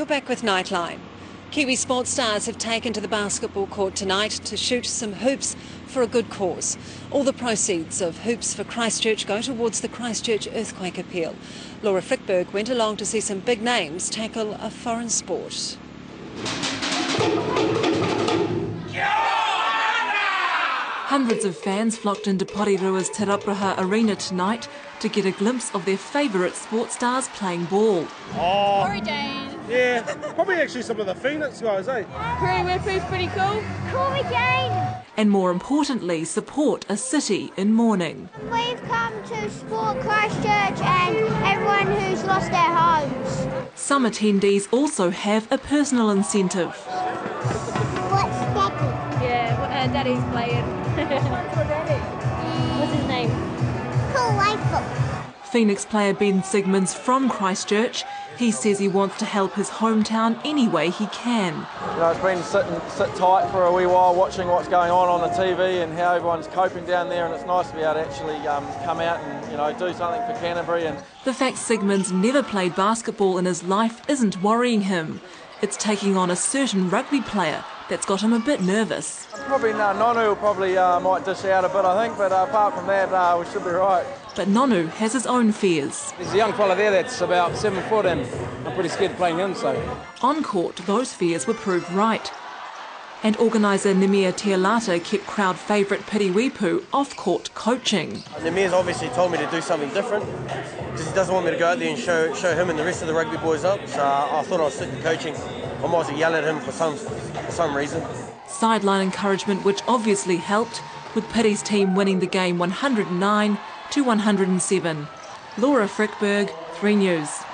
You're back with Nightline. Kiwi sports stars have taken to the basketball court tonight to shoot some hoops for a good cause. All the proceeds of Hoops for Christchurch go towards the Christchurch earthquake appeal. Laura Frickberg went along to see some big names tackle a foreign sport. Hundreds of fans flocked into Porirua's Te Rauparaha Arena tonight to get a glimpse of their favourite sports stars playing ball. Oh, Cory Jane. Yeah, probably actually some of the Phoenix guys, eh? Corey Whippy's pretty cool. Cory Jane. And more importantly, support a city in mourning. We've come to support Christchurch and everyone who's lost their homes. Some attendees also have a personal incentive. What's Daddy? Yeah, uh, Daddy's playing. What's his name? Paul Ifill. Phoenix player Ben Sigmund's from Christchurch. He says he wants to help his hometown any way he can. You know, it's been sitting sit tight for a wee while, watching what's going on on the TV and how everyone's coping down there, and it's nice to be able to actually um, come out and you know do something for Canterbury. And The fact Sigmund's never played basketball in his life isn't worrying him. It's taking on a certain rugby player that's got him a bit nervous. probably no, Nonu will probably uh, might dish out a bit, I think, but uh, apart from that, uh, we should be right. But Nonu has his own fears. There's a young fella there that's about seven foot, and I'm pretty scared of playing him. So On court, those fears were proved right. And organiser Neemia Tialata kept crowd favourite Piri Weepu off court coaching. Neemia's obviously told me to do something different because he doesn't want me to go out there and show, show him and the rest of the rugby boys up. So I thought I'd stick to coaching. I might as well yell at him for some, for some reason. Sideline encouragement, which obviously helped, with Piri's team winning the game 109 to 107. Laura Frickberg, 3 News.